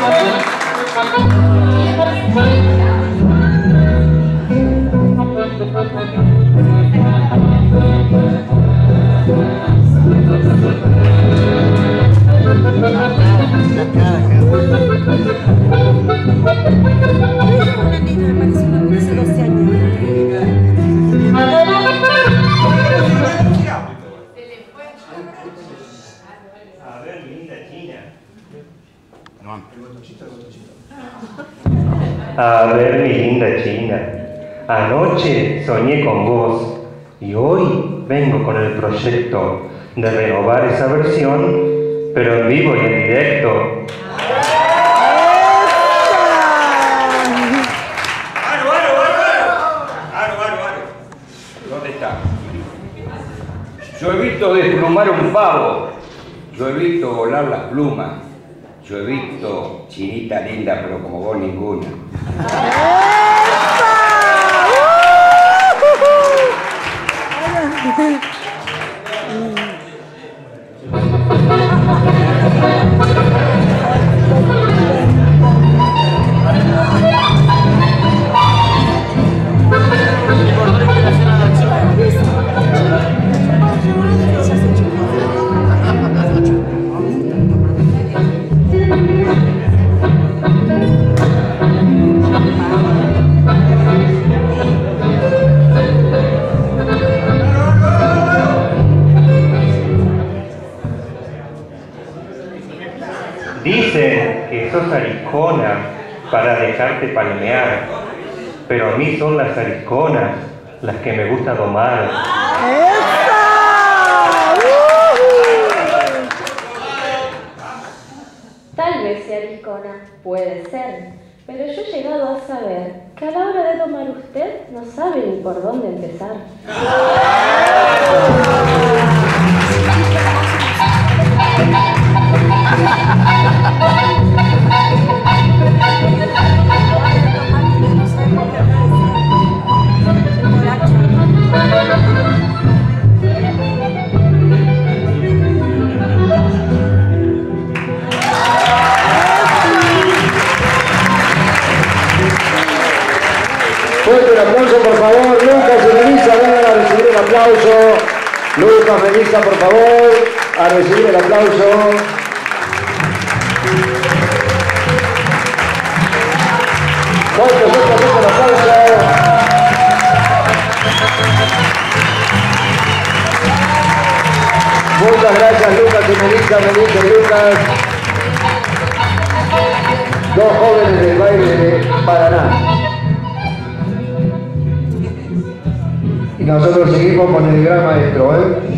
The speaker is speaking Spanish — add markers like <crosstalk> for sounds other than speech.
Thank you. Anoche soñé con vos y hoy vengo con el proyecto de renovar esa versión, pero en vivo y en directo. ¿Dónde está? Yo evito desplumar un pavo, yo he visto volar las plumas, yo he visto chinita linda, pero como vos ninguna. <laughs> <laughs> ừ. dicen que sos aricona para dejarte palmear, pero a mí son las ariconas las que me gusta domar. Tal vez sea aricona, puede ser, pero yo he llegado a saber que a la hora de tomar usted no sabe ni por dónde empezar. Aplauso. Lucas, Melissa, por favor, a recibir el aplauso. Fuerte, fuerte, fuerte el. Muchas gracias, Lucas y Melissa, Melissa y Lucas. Dos jóvenes del baile de Paraná. Y nosotros seguimos con el gran maestro, ¿eh?